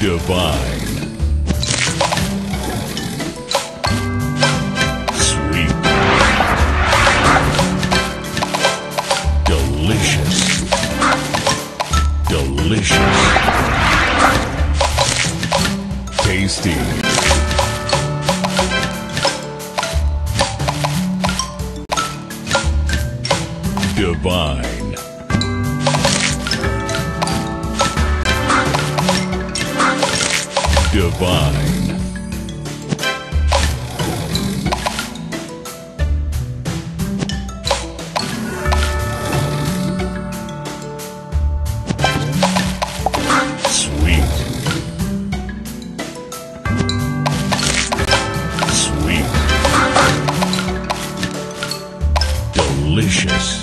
Divine. Sweet. Delicious. Delicious. Tasty. Divine. Divine. Sweet. Sweet. Delicious.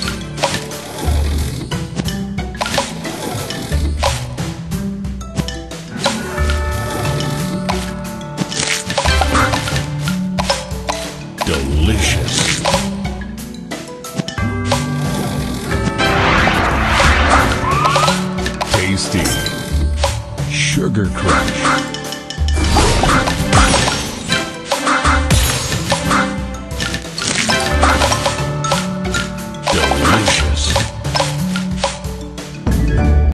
Delicious. Tasty. Sugar Crush.